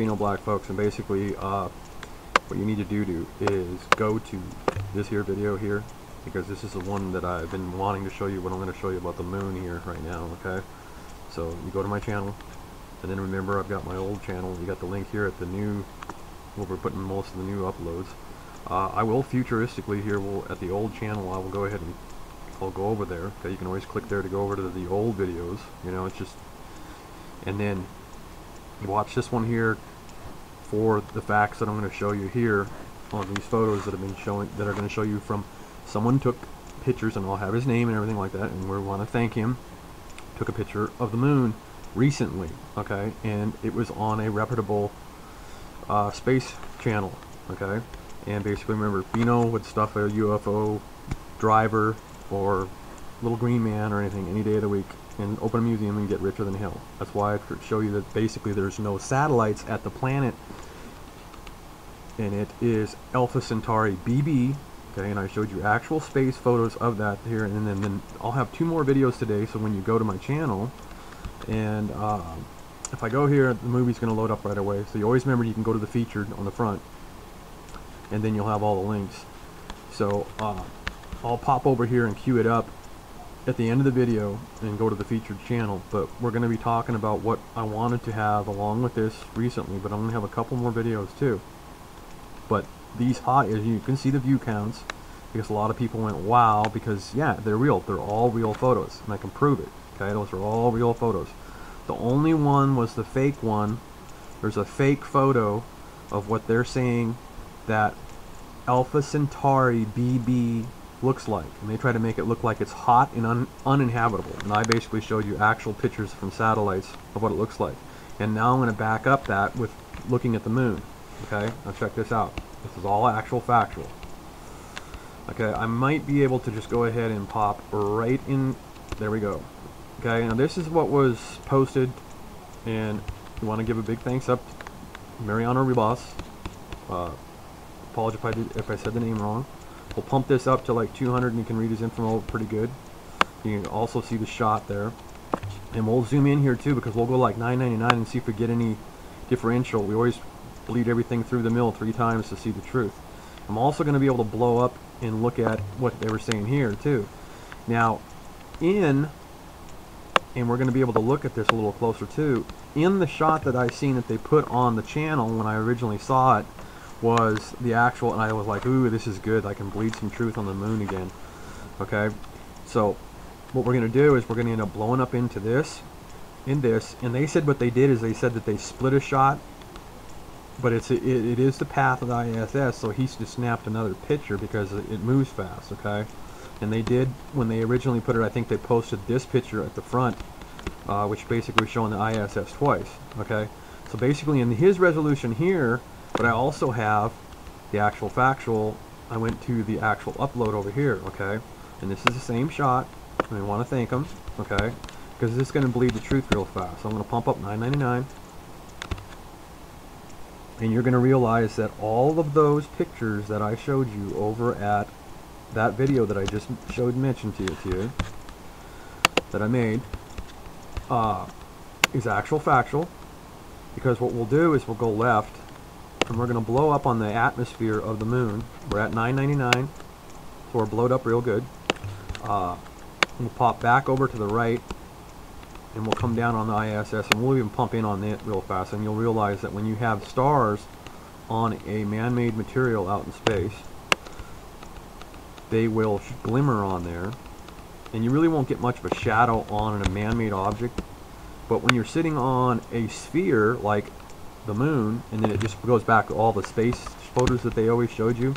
Beano Black, folks, and basically uh, what you need to do to is go to this here video here because this is the one that I've been wanting to show you what I'm going to show you about the moon here right now, okay? So you go to my channel, and then remember I've got my old channel. You got the link here at the new, where we're putting most of the new uploads. Uh, I will futuristically here, will at the old channel, I will go ahead and I'll go over there. Okay, you can always click there to go over to the old videos. You know, it's just, and then watch this one here for the facts that I'm going to show you here on these photos that have been showing that are going to show you from someone took pictures and I'll have his name and everything like that and we want to thank him took a picture of the moon recently okay? And it was on a reputable uh, space channel okay? And basically remember Beano would stuff a UFO driver or little green man or anything any day of the week and open a museum and get richer than hell. That's why I show you that basically there's no satellites at the planet. And it is Alpha Centauri BB okay and I showed you actual space photos of that here and then, then I'll have two more videos today so when you go to my channel and uh, if I go here the movie's gonna load up right away. So you always remember you can go to the featured on the front and then you'll have all the links. So uh, I'll pop over here and queue it up at the end of the video and go to the featured channel but we're going to be talking about what I wanted to have along with this recently but I'm going to have a couple more videos too. But these hot as you can see the view counts because a lot of people went wow because yeah they're real. They're all real photos and I can prove it. Okay those are all real photos. The only one was the fake one. There's a fake photo of what they're saying that Alpha Centauri BB looks like. And they try to make it look like it's hot and un uninhabitable. And I basically showed you actual pictures from satellites of what it looks like. And now I'm going to back up that with looking at the moon okay? Now check this out. This is all actual factual. Okay I might be able to just go ahead and pop right in there we go. Okay now this is what was posted and we want to give a big thanks up Mariano Ribas. Uh, apologize if I, did, if I said the name wrong We'll pump this up to like 200 and you can read his info pretty good. You can also see the shot there. And we'll zoom in here too because we'll go like 999 and see if we get any differential. We always bleed everything through the mill three times to see the truth. I'm also going to be able to blow up and look at what they were saying here too. Now, in, and we're going to be able to look at this a little closer too, in the shot that I seen that they put on the channel when I originally saw it, was the actual, and I was like, ooh, this is good. I can bleed some truth on the moon again. Okay, so what we're going to do is we're going to end up blowing up into this, in this, and they said what they did is they said that they split a shot, but it's it, it is the path of the ISS, so he just snapped another picture because it moves fast, okay? And they did, when they originally put it, I think they posted this picture at the front, uh, which basically was showing the ISS twice, okay? So basically in his resolution here, but I also have the actual factual. I went to the actual upload over here, okay? And this is the same shot. And I want to thank them, okay? Because this is going to bleed the truth real fast. So I'm going to pump up 999. And you're going to realize that all of those pictures that I showed you over at that video that I just showed mentioned to you, to you that I made, uh, is actual factual. Because what we'll do is we'll go left and we're going to blow up on the atmosphere of the moon. We're at 999, so we're blowed up real good. Uh, we'll pop back over to the right, and we'll come down on the ISS, and we'll even pump in on it real fast, and you'll realize that when you have stars on a man-made material out in space, they will glimmer on there, and you really won't get much of a shadow on a man-made object, but when you're sitting on a sphere like the moon, and then it just goes back to all the space photos that they always showed you.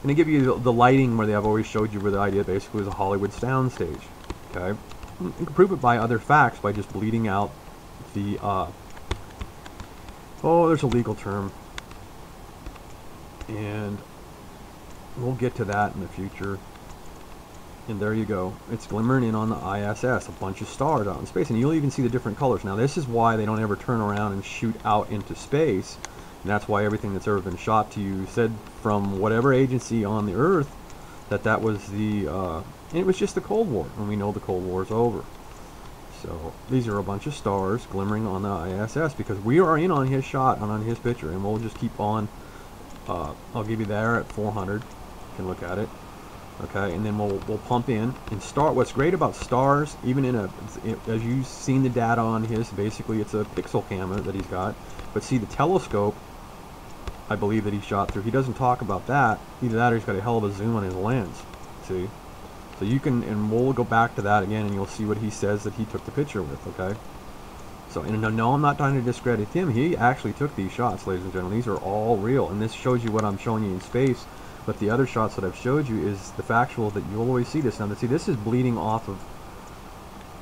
And they give you the, lighting where they have always showed you where the idea basically is a Hollywood soundstage. Okay, you can prove it by other facts by just bleeding out the. Uh, oh, there's a legal term, and we'll get to that in the future. And there you go. It's glimmering in on the ISS, a bunch of stars out in space. And you'll even see the different colors. Now this is why they don't ever turn around and shoot out into space. And that's why everything that's ever been shot to you said from whatever agency on the Earth that that was the, uh, it was just the Cold War. And we know the Cold War is over. So these are a bunch of stars glimmering on the ISS because we are in on his shot and on his picture, and we'll just keep on. Uh, I'll give you there at 400. You can look at it. Okay, and then we'll we'll pump in and start. What's great about stars, even in a as you've seen the data on his, basically it's a pixel camera that he's got. But see the telescope, I believe that he shot through. He doesn't talk about that. Either that or he's got a hell of a zoom on his lens. See. So you can, and we'll go back to that again, and you'll see what he says that he took the picture with. Okay. So, and no, no, I'm not trying to discredit him. He actually took these shots, ladies and gentlemen. These are all real, and this shows you what I'm showing you in space. But the other shots that I've showed you is the factual that you'll always see this. Now, see, this is bleeding off of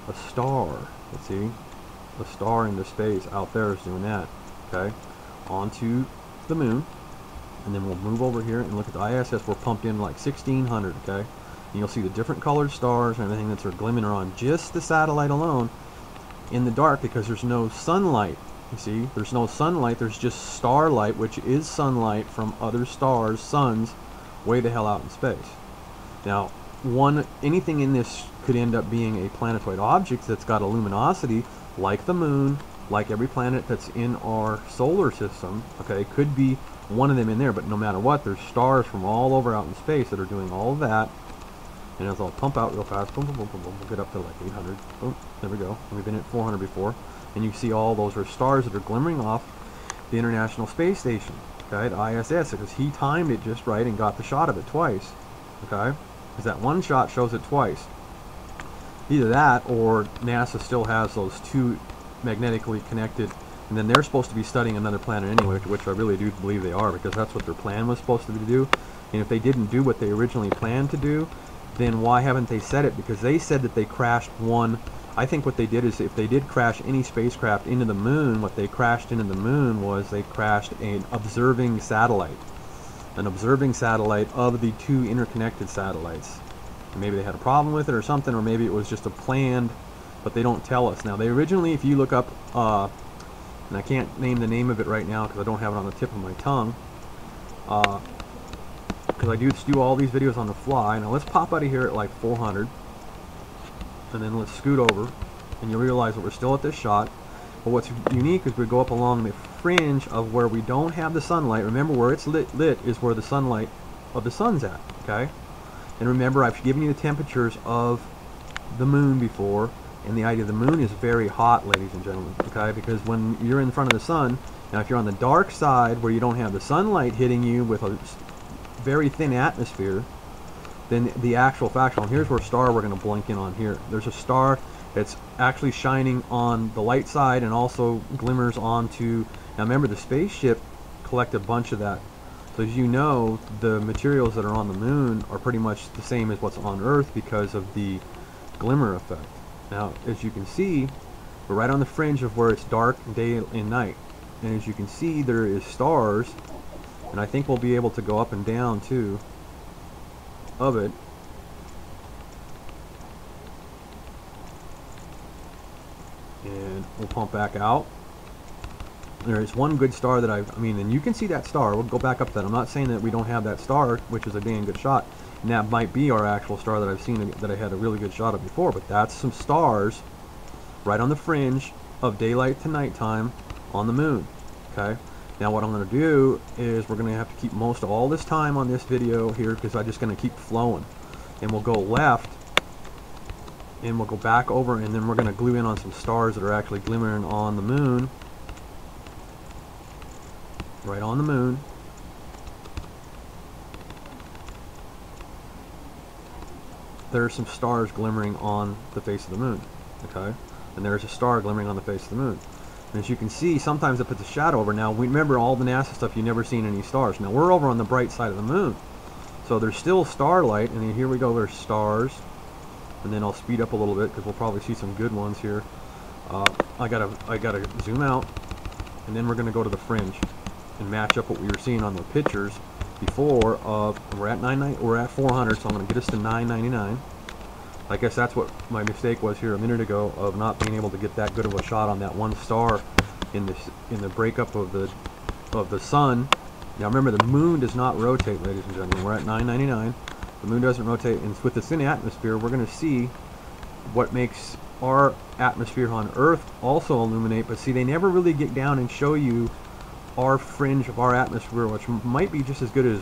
a star. Let's see, a star into space out there is doing that. Okay, onto the moon, and then we'll move over here and look at the ISS. We're pumped in like 1600. Okay. And you'll see the different colored stars and everything that's glimmering on just the satellite alone in the dark because there's no sunlight. You see, there's no sunlight, there's just starlight, which is sunlight from other stars, suns, way the hell out in space. Now, one anything in this could end up being a planetoid object that's got a luminosity like the moon, like every planet that's in our solar system. Okay, could be one of them in there, but no matter what, there's stars from all over out in space that are doing all of that and as I'll pump out real fast, boom, boom, boom, boom, boom, we'll get up to like 800. Boom, there we go. We've been at 400 before. And you see all those are stars that are glimmering off the International Space Station, okay, the ISS, because he timed it just right and got the shot of it twice, okay? Because that one shot shows it twice. Either that, or NASA still has those two magnetically connected, and then they're supposed to be studying another planet anyway, which I really do believe they are, because that's what their plan was supposed to do. And if they didn't do what they originally planned to do, then why haven't they said it? Because they said that they crashed one. I think what they did is if they did crash any spacecraft into the moon, what they crashed into the moon was they crashed an observing satellite. An observing satellite of the two interconnected satellites. Maybe they had a problem with it or something, or maybe it was just a planned, but they don't tell us. Now, they originally, if you look up, uh, and I can't name the name of it right now because I don't have it on the tip of my tongue, uh, because I do do all these videos on the fly. Now let's pop out of here at like 400, and then let's scoot over, and you'll realize that we're still at this shot. But what's unique is we go up along the fringe of where we don't have the sunlight. Remember, where it's lit, lit is where the sunlight of the sun's at, okay? And remember, I've given you the temperatures of the moon before, and the idea of the moon is very hot, ladies and gentlemen, okay? Because when you're in front of the sun, now if you're on the dark side where you don't have the sunlight hitting you with a very thin atmosphere than the actual factual. And here's where star we're going to blink in on here. There's a star that's actually shining on the light side and also glimmers onto. Now remember, the spaceship collect a bunch of that. So as you know, the materials that are on the moon are pretty much the same as what's on Earth because of the glimmer effect. Now, as you can see, we're right on the fringe of where it's dark day and night. And as you can see, there is stars and I think we'll be able to go up and down too of it. And we'll pump back out. There's one good star that I, I mean, and you can see that star. We'll go back up to that. I'm not saying that we don't have that star, which is a damn good shot. And that might be our actual star that I've seen that I had a really good shot of before. But that's some stars right on the fringe of daylight to nighttime on the moon. Okay. Now what I'm going to do is we're going to have to keep most of all this time on this video here because I'm just going to keep flowing. And we'll go left and we'll go back over and then we're going to glue in on some stars that are actually glimmering on the moon. Right on the moon. There are some stars glimmering on the face of the moon. Okay? And there's a star glimmering on the face of the moon. As you can see, sometimes it puts a shadow over. Now, we remember all the NASA stuff, you've never seen any stars. Now, we're over on the bright side of the moon. So there's still starlight, and here we go, there's stars. And then I'll speed up a little bit, because we'll probably see some good ones here. Uh, I gotta, I gotta zoom out, and then we're gonna go to the fringe and match up what we were seeing on the pictures before of, we're at 99, we're at 400, so I'm gonna get us to 999. I guess that's what my mistake was here a minute ago of not being able to get that good of a shot on that one star in this in the breakup of the of the sun. Now remember the moon does not rotate, ladies and gentlemen. We're at 999. The moon doesn't rotate, and with the thin atmosphere, we're going to see what makes our atmosphere on Earth also illuminate, but see, they never really get down and show you our fringe of our atmosphere, which might be just as good as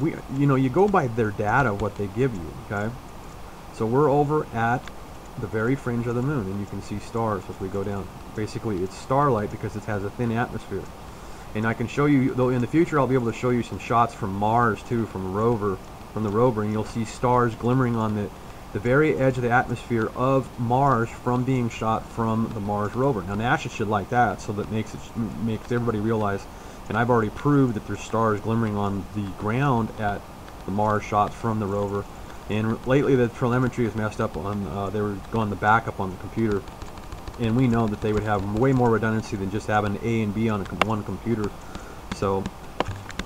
we, you know, you go by their data, what they give you, okay? So we're over at the very fringe of the moon, and you can see stars as we go down. Basically, it's starlight because it has a thin atmosphere. And I can show you, though in the future I'll be able to show you some shots from Mars too, from rover, from the rover, and you'll see stars glimmering on the, the very edge of the atmosphere of Mars from being shot from the Mars rover. Now NASA should like that, so that makes it makes everybody realize, and I've already proved that there's stars glimmering on the ground at the Mars shots from the rover. And lately the telemetry is messed up on, uh, they were going to backup on the computer and we know that they would have way more redundancy than just having A and B on one computer. So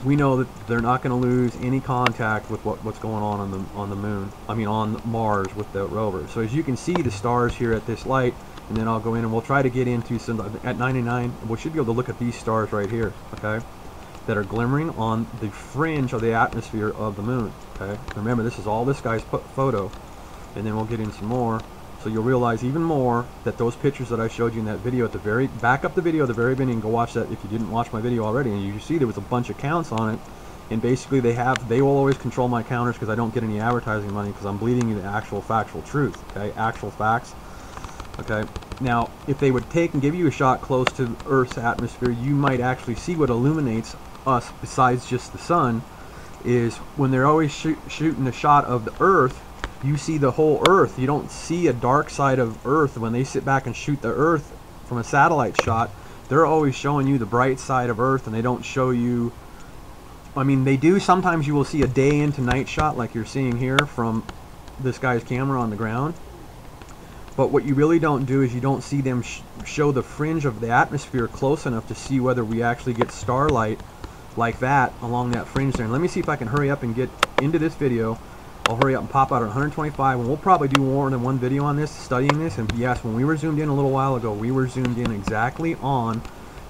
we know that they're not going to lose any contact with what, what's going on on the on the moon. I mean on Mars with the rover. So as you can see the stars here at this light, and then I'll go in and we'll try to get into some at 99. We should be able to look at these stars right here, okay, that are glimmering on the fringe of the atmosphere of the moon. Okay, remember this is all this guy's photo, and then we'll get in some more. So you'll realize even more that those pictures that I showed you in that video at the very, back up the video at the very beginning, go watch that if you didn't watch my video already, and you see there was a bunch of counts on it, and basically they have, they will always control my counters because I don't get any advertising money because I'm bleeding you the actual factual truth, okay, actual facts, okay. Now, if they would take and give you a shot close to Earth's atmosphere, you might actually see what illuminates us besides just the sun, is when they're always shoot, shooting a shot of the Earth, you see the whole Earth. You don't see a dark side of Earth when they sit back and shoot the Earth from a satellite shot. They're always showing you the bright side of Earth, and they don't show you. I mean, they do. Sometimes you will see a day into night shot, like you're seeing here from this guy's camera on the ground. But what you really don't do is you don't see them sh show the fringe of the atmosphere close enough to see whether we actually get starlight like that along that fringe there. And let me see if I can hurry up and get into this video. I'll hurry up and pop out at 125 and we'll probably do more than one video on this studying this. And yes when we were zoomed in a little while ago we were zoomed in exactly on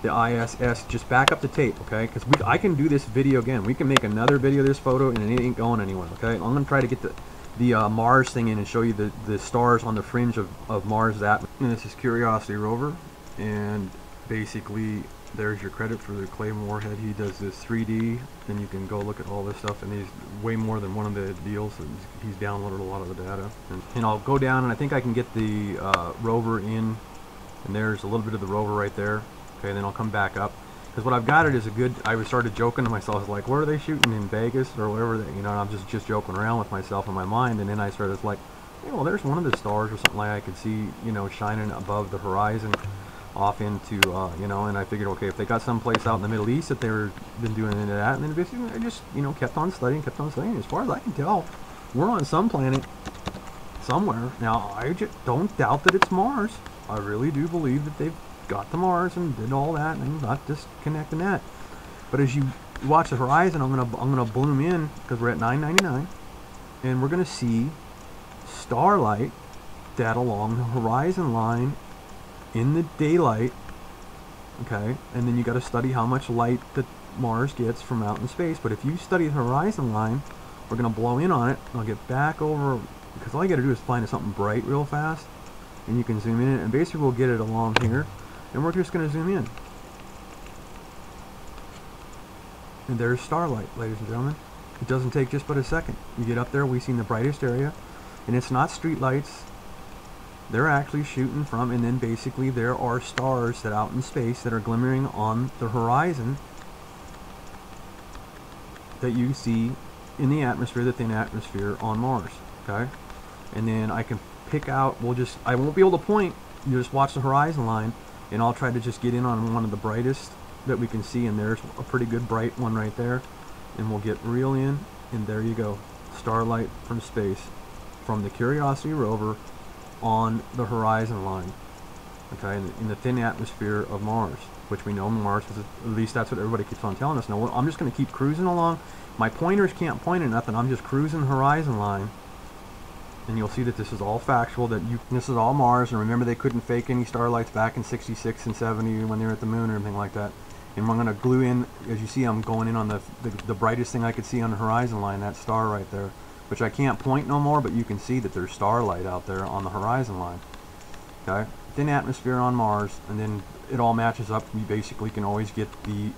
the ISS just back up the tape okay? Because I can do this video again. We can make another video of this photo and it ain't going anywhere okay? I'm gonna try to get the the uh, Mars thing in and show you the the stars on the fringe of, of Mars that. And this is Curiosity rover and basically there's your credit for the Clay Moorhead. He does this 3D, and you can go look at all this stuff, and he's way more than one of the deals. He's downloaded a lot of the data. And, and I'll go down, and I think I can get the uh, rover in, and there's a little bit of the rover right there. Okay, then I'll come back up. Because what I've got it is a good, I was started joking to myself, like, where are they shooting in Vegas, or wherever, they, you know, I'm just, just joking around with myself in my mind, and then I started like, hey, well, there's one of the stars or something like I could see, you know, shining above the horizon off into, uh, you know, and I figured, okay, if they got someplace out in the Middle East that they were been doing into that, and then basically I just, you know, kept on studying, kept on studying. As far as I can tell, we're on some planet somewhere. Now, I just don't doubt that it's Mars. I really do believe that they've got to Mars and did all that and not disconnecting that. But as you watch the horizon, I'm gonna I'm gonna bloom in because we're at 999, and we're gonna see starlight that along the horizon line in the daylight, okay, and then you got to study how much light that Mars gets from out in space. But if you study the horizon line, we're going to blow in on it. I'll get back over, because all you got to do is find something bright real fast, and you can zoom in, and basically we'll get it along here, and we're just going to zoom in. And there's starlight, ladies and gentlemen. It doesn't take just but a second. You get up there, we see the brightest area, and it's not street lights, they're actually shooting from, and then basically there are stars that out in space that are glimmering on the horizon that you see in the atmosphere, the thin atmosphere on Mars. Okay, and then I can pick out. We'll just I won't be able to point. You just watch the horizon line, and I'll try to just get in on one of the brightest that we can see. And there's a pretty good bright one right there, and we'll get real in, and there you go, starlight from space, from the Curiosity rover on the horizon line, okay, in the, in the thin atmosphere of Mars, which we know Mars is, at least that's what everybody keeps on telling us. Now, I'm just going to keep cruising along. My pointers can't point at nothing. I'm just cruising the horizon line. And you'll see that this is all factual, that you this is all Mars. And remember, they couldn't fake any starlights back in 66 and 70 when they were at the moon or anything like that. And I'm going to glue in, as you see, I'm going in on the, the, the brightest thing I could see on the horizon line, that star right there which I can't point no more, but you can see that there's starlight out there on the horizon line. Okay, thin atmosphere on Mars, and then it all matches up. You basically can always get the